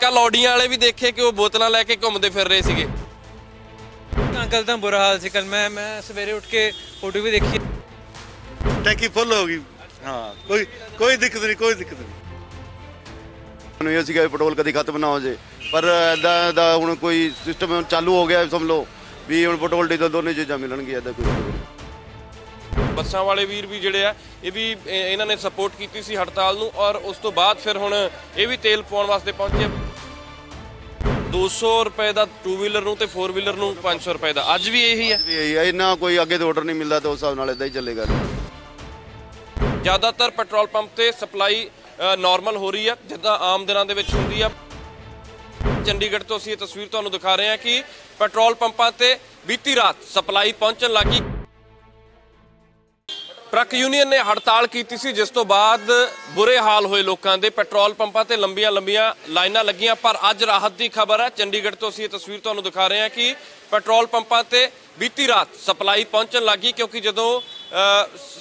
ਕੱਲ ਔਡੀਆਂ ਵਾਲੇ ਵੀ ਦੇਖੇ ਕਿ ਉਹ ਬੋਤਲਾਂ ਲੈ ਕੇ ਘੁੰਮਦੇ ਫਿਰ ਰਹੇ ਸੀਗੇ। ਅੰਕਲ ਤਾਂ ਬੁਰਾ ਹਾਲ ਸੀ ਕੱਲ ਮੈਂ ਮੈਂ ਸਵੇਰੇ ਉੱਠ ਕੇ ਫੋਟੋ ਵੀ ਦੇਖੀ। ਟੈਂਕੀ ਫੁੱਲ ਹੋ ਗਈ। ਹਾਂ ਕੋਈ ਕੋਈ ਦਿੱਕਤ ਨਹੀਂ ਕੋਈ ਦਿੱਕਤ ਨਹੀਂ। ਨੂੰ ਇਹ ਸੀਗਾ ਪੈਟਰੋਲ ਕਦੀ ਖਤਮ ਨਾ ਹੋ ਜੇ ਪਰ ਐਦਾਂ ਦਾ ਹੁਣ ਕੋਈ ਸਿਸਟਮ ਚਾਲੂ ਹੋ ਗਿਆ ਸਮਝ ਲਓ ਵੀ ਹੁਣ ਪੈਟਰੋਲ ਡੀਜ਼ਲ ਦੋਨੇ ਚੀਜ਼ਾਂ ਮਿਲਣਗੀਆਂ ਐਦਾਂ ਕੋਈ। ਬੱਸਾਂ ਵਾਲੇ ਵੀਰ ਵੀ ਜਿਹੜੇ ਆ ਇਹ ਵੀ ਇਹ- ਇਹਨਾਂ ਨੇ ਸਪੋਰਟ ਕੀਤੀ ਸੀ ਹੜਤਾਲ ਨੂੰ ਔਰ ਉਸ ਤੋਂ ਬਾਅਦ ਫਿਰ ਹੁਣ ਇਹ ਵੀ ਤੇਲ ਪਾਉਣ ਵਾਸਤੇ ਪਹੁੰਚੇ 200 ਰੁਪਏ ਦਾ 2 ਵੀਲਰ ਨੂੰ ਤੇ 4 ਵੀਲਰ ਨੂੰ 500 ਰੁਪਏ ਦਾ। ਅੱਜ ਵੀ ਇਹੀ ਹੈ? ਵੀ ਇਹੀ ਹੈ। ਇੰਨਾ ਕੋਈ ਅੱਗੇ ਤੋਂ ਆਰਡਰ ਨਹੀਂ ਮਿਲਦਾ ਤਾਂ ਉਸ ਹਿਸਾਬ ਨਾਲ ਇਦਾਂ ਹੀ ਚੱਲੇਗਾ। ਜ਼ਿਆਦਾਤਰ ਪੈਟਰੋਲ ਪੰਪ ਤੇ ਸਪਲਾਈ ਨਾਰਮਲ ਹੋ ਰਹੀ ਆ ਜਿੱਦਾਂ ਆਮ ਦਿਨਾਂ ਦੇ ਵਿੱਚ ਹੁੰਦੀ ਆ। ਚੰਡੀਗੜ੍ਹ ਤੋਂ ਅਸੀਂ ਇਹ ਤਸਵੀਰ ਤੁਹਾਨੂੰ ਦਿਖਾ ਰਹੇ ਹਾਂ ਕਿ ਪੈਟਰੋਲ ਪੰਪਾਂ ਤੇ ਬੀਤੀ ਰਾਤ ਸਪਲਾਈ ਪਹੁੰਚਣ ਲੱਗੀ ਟਰੱਕ ਯੂਨੀਅਨ ਨੇ ਹੜਤਾਲ ਕੀਤੀ ਸੀ, ਜਿਸ ਤੋਂ ਬਾਅਦ ਬੁਰੇ ਹਾਲ ਹੋਏ ਲੋਕਾਂ ਦੇ। ਪੈਟਰੋਲ ਪੰਪਾਂ ਤੇ ਲੰਬੀਆਂ ਲੰਬੀਆਂ ਲਾਈਨਾਂ ਲੱਗੀਆਂ, ਪਰ ਅੱਜ ਰਾਹਤ ਦੀ ਖਬਰ ਹੈ। ਚੰਡੀਗੜ੍ਹ ਤੋਂ ਅਸੀਂ ਇਹ ਤਸਵੀਰ ਤੁਹਾਨੂੰ ਦਿਖਾ ਰਹੇ ਹਾਂ ਕਿ ਪੈਟਰੋਲ ਪੰਪਾਂ ਤੇ ਬੀਤੀ ਰਾਤ ਸਪਲਾਈ ਪਹੁੰਚਣ ਲੱਗੀ ਕਿਉਂਕਿ ਜਦੋਂ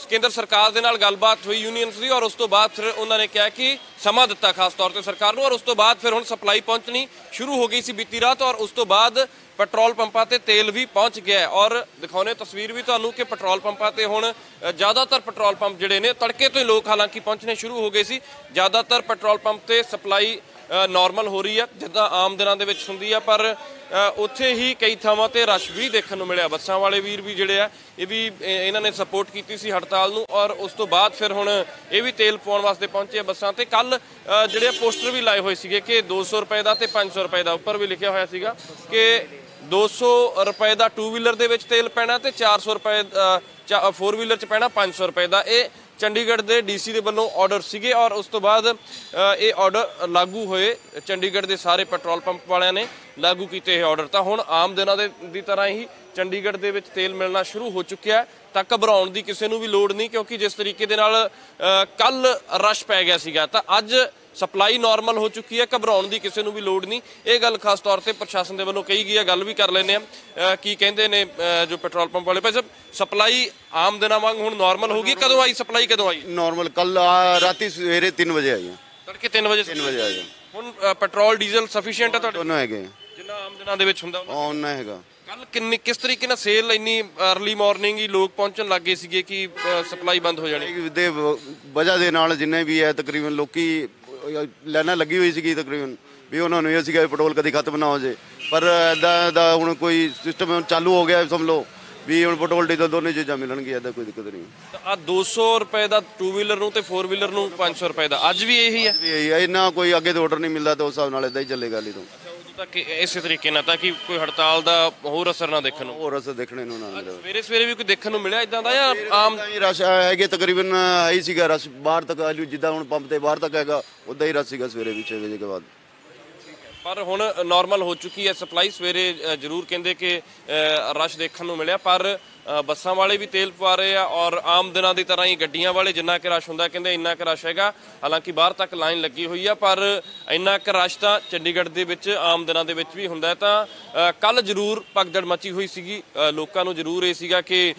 ਕੇਂਦਰ ਸਰਕਾਰ ਦੇ ਨਾਲ ਗੱਲਬਾਤ ਹੋਈ ਯੂਨੀਅਨਸ ਦੀ ਔਰ ਉਸ ਤੋਂ ਬਾਅਦ ਫਿਰ ਉਹਨਾਂ ਨੇ ਕਿਹਾ ਕਿ ਸਮਾਂ ਦਿੱਤਾ ਖਾਸ ਤੌਰ ਤੇ ਸਰਕਾਰ ਨੂੰ ਔਰ ਉਸ ਤੋਂ ਬਾਅਦ ਫਿਰ ਹੁਣ ਸਪਲਾਈ ਪਹੁੰਚਣੀ ਸ਼ੁਰੂ ਹੋ ਗਈ ਸੀ ਬੀਤੀ ਰਾਤ ਔਰ ਉਸ ਤੋਂ ਬਾਅਦ ਪੈਟਰੋਲ ਪੰਪਾਂ ਤੇ ਤੇਲ ਵੀ ਪਹੁੰਚ ਗਿਆ ਹੈ। ਔਰ ਦਿਖਾਉਣੇ ਤਸਵੀਰ ਵੀ ਤੁਹਾਨੂੰ ਕਿ ਪੈਟਰੋਲ ਪੰਪਾਂ ਤੇ ਹੁਣ ਜ਼ਿਆਦਾਤਰ ਪੈਟਰੋਲ ਪੰਪ ਜਿਹੜੇ ਨੇ ਤੜਕੇ ਤੋਂ ਹੀ ਲੋਕ ਹਾਲਾਂਕਿ ਪਹੁੰਚਣੇ ਸ਼ੁਰੂ ਹੋ ਗਏ ਸੀ। ਜ਼ਿਆਦਾਤਰ ਪੈਟਰੋਲ ਪੰਪ ਤੇ ਸਪਲਾਈ ਨਾਰਮਲ ਹੋ ਰਹੀ ਆ, ਜਿੱਦਾਂ ਆਮ ਦਿਨਾਂ ਦੇ ਵਿੱਚ ਹੁੰਦੀ ਆ, ਪਰ ਉੱਥੇ ਹੀ ਕਈ ਥਾਵਾਂ ਤੇ ਰਸ਼ ਵੀ ਦੇਖਣ ਨੂੰ ਮਿਲਿਆ। ਬੱਸਾਂ ਵਾਲੇ ਵੀਰ ਵੀ ਜਿਹੜੇ ਆ, ਇਹ ਵੀ ਇਹਨਾਂ ਨੇ ਸਪੋਰਟ ਕੀਤੀ ਸੀ ਹੜਤਾਲ ਨੂੰ, ਔਰ ਉਸ ਤੋਂ ਬਾਅਦ ਫਿਰ ਹੁਣ ਇਹ ਵੀ ਤੇਲ ਪਾਉਣ ਵਾਸਤੇ ਪਹੁੰਚੇ ਬੱਸਾਂ ਤੇ। ਕੱਲ ਜਿਹੜੇ ਪੋਸਟਰ ਵੀ ਲਾਏ ਹੋਏ ਸੀਗੇ ਕਿ 200 ਰੁਪਏ ਦਾ ਤੇ 500 ਰੁਪਏ ਦਾ, ਉੱਪਰ ਵੀ ਲਿਖਿਆ ਹੋਇਆ ਸੀਗਾ ਕਿ 200 ਰੁਪਏ ਦਾ 2 ਵੀਲਰ ਦੇ ਵਿੱਚ ਤੇਲ ਪੈਣਾ ਤੇ 400 ਰੁਪਏ 4 ਵੀਲਰ ਚ ਪੈਣਾ 500 ਰੁਪਏ ਦਾ। ਇਹ ਚੰਡੀਗੜ੍ਹ ਦੇ ਡੀਸੀ ਦੇ ਵੱਲੋਂ ਆਰਡਰ ਸੀਗੇ ਔਰ ਉਸ ਤੋਂ ਬਾਅਦ ਇਹ ਆਰਡਰ ਲਾਗੂ ਹੋਏ ਚੰਡੀਗੜ੍ਹ ਦੇ ਸਾਰੇ ਪੈਟਰੋਲ ਪੰਪ ਵਾਲਿਆਂ ਨੇ ਲਾਗੂ ਕੀਤੇ ਇਹ ਆਰਡਰ ਤਾਂ ਹੁਣ ਆਮ ਦਿਨਾਂ ਦੇ, ਦੀ ਤਰ੍ਹਾਂ ਹੀ ਚੰਡੀਗੜ੍ਹ ਦੇ ਵਿੱਚ ਤੇਲ ਮਿਲਣਾ ਸ਼ੁਰੂ ਹੋ ਚੁੱਕਿਆ ਤਾਂ ਘਬਰਾਉਣ ਦੀ ਕਿਸੇ ਨੂੰ ਵੀ ਲੋੜ ਨਹੀਂ ਕਿਉਂਕਿ ਜਿਸ ਤਰੀਕੇ ਦੇ ਨਾਲ ਕੱਲ ਰਸ਼ ਪੈ ਗਿਆ ਸੀਗਾ। ਤਾਂ ਅੱਜ ਸਪਲਾਈ ਨਾਰਮਲ ਹੋ ਚੁੱਕੀ ਹੈ ਘਬਰਾਉਣ ਦੀ ਕਿਸੇ ਨੂੰ ਵੀ ਲੋੜ ਨਹੀਂ। ਇਹ ਗੱਲ ਖਾਸ ਤੌਰ ਤੇ ਪ੍ਰਸ਼ਾਸਨ ਦੇ ਵੱਲੋਂ ਕਹੀ ਗਈ ਹੈ ਗੱਲ ਵੀ ਕਰ ਲੈਨੇ ਆ ਕੀ ਕਹਿੰਦੇ ਨੇ ਜੋ ਪੈਟਰੋਲ ਪੰਪ ਵਾਲੇ ਭਾਈ ਸਾਹਿਬ ਸਪਲਾਈ ਆਮ ਦਿਨਾਂ ਵਾਂਗ ਹੁਣ ਨਾਰਮਲ ਹੋ ਗਈ ਕਦੋਂ ਆਈ ਸਪਲਾਈ ਕਦੋਂ ਆਈ? ਨਾਰਮਲ ਕੱਲ ਰਾਤੀ ਸਵੇਰੇ 3 ਵਜੇ ਆਈ ਤੜਕੇ 3 ਵਜੇ 3 ਵਜੇ ਆਈ ਹੁਣ ਪੈਟਰੋਲ ਡੀਜ਼ਲ ਸਫੀਸ਼ੀਐਂਟ ਹੈ ਤੁਹਾਡੇ? ਦੋਨੋਂ ਹੈਗੇ ਜਿੰਨਾ ਆਮ ਦਿਨਾਂ ਦੇ ਵਿੱਚ ਹੁੰਦਾ ਆਨ ਹੈਗਾ। ਕੱਲ ਕਿੰਨੀ ਕਿਸ ਤਰੀਕੇ ਨਾਲ ਸੇਲ ਇੰਨੀ अर्ਲੀ ਮਾਰਨਿੰਗ ਹੀ ਲੋਕ ਪਹੁੰਚਣ ਲੱਗੇ ਸੀਗੇ ਕਿ ਸਪਲਾਈ ਬੰਦ ਹੋ ਜਾਣੀ? ਦੇ ਵਜ੍ਹਾ ਦੇ ਨਾਲ ਜਿੰਨੇ ਵੀ ਹੈ ਤਕਰੀਬਨ ਲੋਕੀ ਲਾਈਨਾਂ ਲੱਗੀ ਹੋਈ ਸੀਗੀ ਤਕਰੀਬਨ ਵੀ ਉਹਨਾਂ ਨੂੰ ਇਹ ਸੀਗਾ ਵੀ ਪੈਟਰੋਲ ਕਦੀ ਖਤਮ ਨਾ ਹੋ ਜੇ। ਪਰ ਐਦਾਂ ਦਾ ਹੁਣ ਕੋਈ ਸਿਸਟਮ ਚਾਲੂ ਹੋ ਗਿਆ ਸਮਝ ਲਓ ਵੀ ਹੁਣ ਪੈਟਰੋਲ ਡੀਜ਼ਲ ਦੋਨੇ ਚੀਜ਼ਾਂ ਮਿਲਣਗੀਆਂ ਐਦਾਂ ਕੋਈ ਦਿੱਕਤ ਨਹੀਂ। ਆ 200 ਰੁਪਏ ਦਾ 2 ਵੀਲਰ ਨੂੰ ਤੇ 4 ਵੀਲਰ ਨੂੰ 500 ਰੁਪਏ ਦਾ। ਅੱਜ ਵੀ ਇਹੀ ਹੈ? ਵੀ ਇਹੀ ਹੈ ਇੰਨਾ ਕੋਈ ਅੱਗੇ ਤੋਂ ਆਰਡਰ ਨਹੀਂ ਮਿਲਦਾ ਤਾਂ ਉਸ ਹਿਸਾਬ ਨਾਲ ਇਦਾਂ ਹੀ ਚੱਲੇਗਾ ਲਈ ਤੋਂ। ਤੱਕ ਇਸੇ ਤਰੀਕੇ ਨਾਲ ਤਾਂ ਕਿ ਕੋਈ ਹੜਤਾਲ ਦਾ ਹੋਰ ਅਸਰ ਨਾ ਦੇਖਣ ਨੂੰ। ਹੋਰ ਅਸਰ ਦੇਖਣੇ ਨੂੰ ਨਾ। ਮਿਲੇ ਸਵੇਰੇ ਸਵੇਰੇ ਵੀ ਕੋਈ ਦੇਖਣ ਨੂੰ ਮਿਲਿਆ ਇਦਾਂ ਦਾ ਜਾਂ ਆਮ ਤਾਂ ਹੀ ਰਸ਼ ਹੈਗੇ ਤਕਰੀਬਨ ਹੀ ਸੀਗਾ ਰਸ਼। ਬਾਹਰ ਤੱਕ ਜਿੱਦਾਂ ਹੁਣ ਪੰਪ ਤੇ ਬਾਹਰ ਤੱਕ ਹੈਗਾ ਉਦਾਂ ਹੀ ਰਸ਼ ਸੀਗਾ ਸਵੇਰੇ ਵੀ 6 ਵਜੇ ਕੇ ਬਾਅਦ। ਪਰ ਹੁਣ ਨਾਰਮਲ ਹੋ ਚੁੱਕੀ ਹੈ ਸਪਲਾਈ ਸਵੇਰੇ ਜ਼ਰੂਰ ਕਹਿੰਦੇ ਕਿ ਰਸ਼ ਦੇਖਣ ਨੂੰ ਮਿਲਿਆ ਪਰ ਬੱਸਾਂ ਵਾਲੇ ਵੀ ਤੇਲ ਪਵਾ ਰਹੇ ਆ ਔਰ ਆਮ ਦਿਨਾਂ ਦੀ ਤਰ੍ਹਾਂ ਹੀ ਗੱਡੀਆਂ ਵਾਲੇ ਜਿੰਨਾ ਕਿ ਰਸ਼ ਹੁੰਦਾ ਕਹਿੰਦੇ ਇੰਨਾ ਕਿ ਰਸ਼ ਹੈਗਾ। ਹਾਲਾਂਕਿ ਬਾਹਰ ਤੱਕ ਲਾਈਨ ਲੱਗੀ ਹੋਈ ਆ ਪਰ ਇੰਨਾ ਕਿ ਰਸ਼ ਤਾਂ ਚੰਡੀਗੜ੍ਹ ਦੇ ਵਿੱਚ ਆਮ ਦਿਨਾਂ ਦੇ ਵਿੱਚ ਵੀ ਹੁੰਦਾ ਤਾਂ ਕੱਲ ਜ਼ਰੂਰ ਭਗਦੜ ਮਚੀ ਹੋਈ ਸੀਗੀ। ਲੋਕਾਂ ਨੂੰ ਜ਼ਰੂਰ ਇਹ ਸੀਗਾ ਕਿ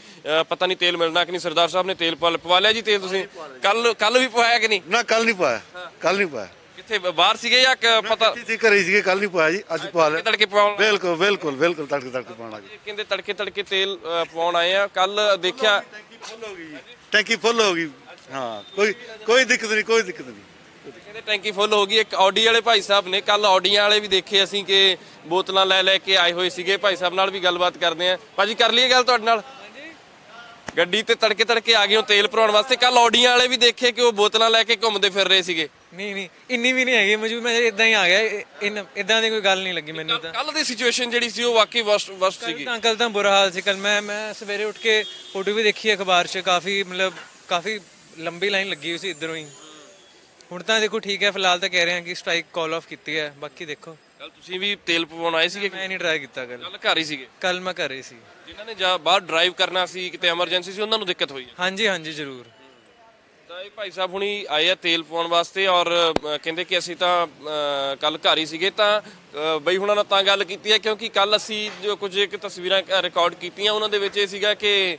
ਪਤਾ ਨਹੀਂ ਤੇਲ ਮਿਲਣਾ ਕਿ ਨਹੀਂ। ਸਰਦਾਰ ਸਾਹਿਬ ਨੇ ਤੇਲ ਪਵਾ ਪਵਾ ਲਿਆ ਜੀ ਤੇਲ ਤੁਸੀਂ? ਕੱਲ ਕੱਲ ਵੀ ਪਵਾਇਆ ਕਿ ਨਹੀਂ? ਨਾ ਕੱਲ ਨਹੀਂ ਪਾਇਆ ਕੱਲ ਨਹੀਂ ਪਾਇਆ ਕਿੱਥੇ ਬਾਹਰ ਸੀਗੇ ਜਾਂ ਕਿ ਪਤਾ ਕਿਤੇ ਘਰੇ ਸੀਗੇ ਕੱਲ ਨਹੀਂ ਪਾਇਆ ਜੀ ਅੱਜ ਪਾ ਲਿਆ ਤੜਕੇ ਪਵਾਉਣ ਬਿਲਕੁਲ ਬਿਲਕੁਲ ਬਿਲਕੁਲ ਤੜਕੇ ਤੜਕੇ ਪਾਉਣਾ ਜੀ ਕਹਿੰਦੇ ਤੜਕੇ ਤੜਕੇ ਤੇਲ ਅ, ਪਵਾਉਣ ਆਏ ਆ। ਕੱਲ ਦੇਖਿਆ ਟੈਂਕੀ ਫੁੱਲ ਹੋ ਗਈ ਹਾਂ ਕੋਈ ਕੋਈ ਦਿੱਕਤ ਨਹੀਂ ਕੋਈ ਦਿੱਕਤ ਨਹੀਂ। ਕਹਿੰਦੇ ਟੈਂਕੀ ਫੁੱਲ ਹੋ ਗਈ। ਇੱਕ ਆਡੀ ਵਾਲੇ ਭਾਈ ਸਾਹਿਬ ਨੇ ਕੱਲ ਆਡੀਆਂ ਵਾਲੇ ਵੀ ਦੇਖੇ ਅਸੀਂ ਕਿ ਬੋਤਲਾਂ ਲੈ ਲੈ ਕੇ ਆਏ ਹੋਏ ਸੀਗੇ। ਭਾਈ ਸਾਹਿਬ ਨਾਲ ਵੀ ਗੱਲਬਾਤ ਕਰਦੇ ਆ। ਭਾਜੀ ਕਰ ਲਈਏ ਗੱਲ ਤੁਹਾਡੇ ਨਾਲ? ਗੱਡੀ ਤੇ ਤੜਕੇ ਤੜਕੇ ਆ ਗਏ ਹੋ ਤੇਲ ਭਰਾਉਣ ਵਾਸਤੇ। ਕੱਲ ਆਡੀਆਂ ਵਾਲੇ ਵੀ ਦੇਖੇ ਕਿ ਉਹ ਬੋਤਲਾਂ ਲੈ ਕੇ ਘੁੰਮਦੇ ਫਿਰ ਰਹੇ ਸੀਗੇ। ਨਹੀਂ ਨਹੀਂ ਇੰਨੀ ਵੀ ਨਹੀਂ ਹੈਗੀ ਮੈਂ ਇਦਾਂ ਹੀ ਆ ਗਿਆ ਇਦਾਂ ਦੀ ਕੋਈ ਗੱਲ ਨਹੀਂ ਲੱਗੀ ਮੈਨੂੰ ਤਾਂ। ਕੱਲ ਦੀ ਸਿਚੁਏਸ਼ਨ ਜਿਹੜੀ ਸੀ ਉਹ ਵਾਕਈ ਵਸਟ ਵਸਟ ਸੀਗੀ। ਤਾਂ ਅੰਕਲ ਤਾਂ ਬੁਰਾ ਹਾਲ ਸੀ ਕੱਲ ਮੈਂ ਮੈਂ ਸਵੇਰੇ ਉੱਠ ਕੇ ਫੋਟੋ ਵੀ ਦੇਖੀ ਅਖਬਾਰ 'ਚ ਕਾਫੀ ਮਤਲਬ ਕਾਫੀ ਲੰਬੀ ਲਾਈਨ ਲੱਗੀ ਹੋਈ ਸੀ ਇਧਰੋਂ ਹੀ। ਹੁਣ ਤਾਂ ਦੇਖੋ ਠੀਕ ਹੈ ਫਿਲਹਾਲ ਤਾਂ ਕਹਿ ਰਹੇ ਹਾਂ ਕਿ ਸਟ੍ਰਾਈਕ ਕਾਲ ਆਫ ਕੀਤੀ ਹੈ ਬਾਕੀ ਦੇਖੋ। ਕੱਲ ਤੁਸੀਂ ਵੀ ਤੇਲ ਪਵਾਉਣ ਆਏ ਸੀਗੇ? ਮੈਂ ਨਹੀਂ ਟਰਾਈ ਕੀਤਾ ਕੱਲ ਕੱਲ ਘਰ ਹੀ ਸੀਗੇ? ਕੱਲ ਮੈਂ ਘਰੇ ਸੀ। ਜਿਨ੍ਹਾਂ ਨੇ ਜਾ ਬਾਹਰ ਡਰਾਈਵ ਕਰਨਾ ਸੀ ਕਿਤੇ ਐਮਰਜੈਂਸੀ ਸੀ ਉਹਨਾਂ ਨੂੰ ਦਿੱਕਤ ਹੋਈ ਹਾਂਜੀ ਹਾਂਜੀ ਜ਼ਰੂਰ। ਇਹ ਭਾਈ ਸਾਹਿਬ ਹੁਣੀ ਆਏ ਆ ਤੇਲ ਪਾਉਣ ਵਾਸਤੇ ਔਰ ਕਹਿੰਦੇ ਕਿ ਅਸੀਂ ਤਾਂ ਕੱਲ ਘਰ ਹੀ ਸੀਗੇ ਤਾਂ ਬਈ ਹੁਣਾਂ ਨਾਲ ਤਾਂ ਗੱਲ ਕੀਤੀ ਹੈ ਕਿਉਂਕਿ ਕੱਲ ਅਸੀਂ ਜੋ ਕੁਝ ਇੱਕ ਤਸਵੀਰਾਂ ਰਿਕਾਰਡ ਕੀਤੀਆਂ, ਉਹਨਾਂ ਦੇ ਵਿੱਚ ਇਹ ਸੀਗਾ ਕਿ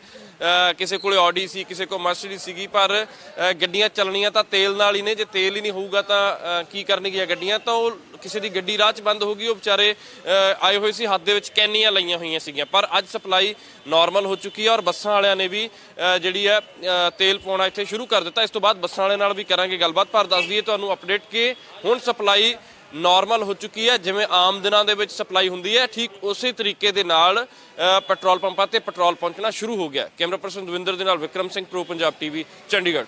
ਕਿਸੇ ਕੋਲੇ ਆਡੀ ਸੀ, ਕਿਸੇ ਕੋਲ ਮਰਸੀਡੀਜ਼ ਸੀਗੀ, ਪਰ ਗੱਡੀਆਂ ਚੱਲਣੀਆਂ ਤਾਂ ਤੇਲ ਨਾਲ ਹੀ ਨੇ, ਜੇ ਤੇਲ ਹੀ ਨਹੀਂ ਹੋਊਗਾ ਤਾਂ ਕੀ ਕਰਨਗੀਆਂ ਗੱਡੀਆਂ, ਤਾਂ ਉਹ ਕਿਸੇ ਦੀ ਗੱਡੀ ਰਾਹ 'ਚ ਬੰਦ ਹੋ ਗਈ, ਉਹ ਵਿਚਾਰੇ ਆਏ ਹੋਏ ਸੀ, ਹੱਥ ਦੇ ਵਿੱਚ ਕੈਨੀਆਂ ਲਈਆਂ ਹੋਈਆਂ ਸੀਗੀਆਂ, ਪਰ ਅੱਜ ਸਪਲਾਈ ਨਾਰਮਲ ਹੋ ਚੁੱਕੀ ਹੈ ਔਰ ਬੱਸਾਂ ਵਾਲਿਆਂ ਨੇ ਵੀ ਜਿਹੜੀ ਹੈ ਤੇਲ ਪਾਉਣਾ ਇੱਥੇ ਸ਼ੁਰੂ ਕਰ ਦਿੱਤਾ। ਇਸ ਤੋਂ ਬਾਅਦ ਬੱਸਾਂ ਵਾਲਿਆਂ ਨਾਲ ਵੀ ਕਰਾਂਗੇ ਗੱਲਬਾਤ, ਪਰ ਦੱਸ ਦਈਏ ਤੁਹਾਨੂੰ ਅਪਡੇਟ ਕਿ ਹੁਣ ਸਪਲਾਈ ਨਾਰਮਲ ਹੋ ਚੁੱਕੀ ਹੈ, ਜਿਵੇਂ ਆਮ ਦਿਨਾਂ ਦੇ ਵਿੱਚ ਸਪਲਾਈ ਹੁੰਦੀ ਹੈ, ਠੀਕ ਉਸੇ ਤਰੀਕੇ ਦੇ ਨਾਲ ਪੈਟਰੋਲ ਪੰਪਾਂ ਤੇ ਪੈਟਰੋਲ ਪਹੁੰਚਣਾ ਸ਼ੁਰੂ ਹੋ ਗਿਆ। ਕੈਮਰਾ ਪਰਸਨ ਦਵਿੰਦਰ ਦੇ ਨਾਲ ਵਿਕਰਮ ਸਿੰਘ, ਪ੍ਰੋ ਪੰਜਾਬ ਟੀਵੀ, ਚੰਡੀਗੜ੍ਹ।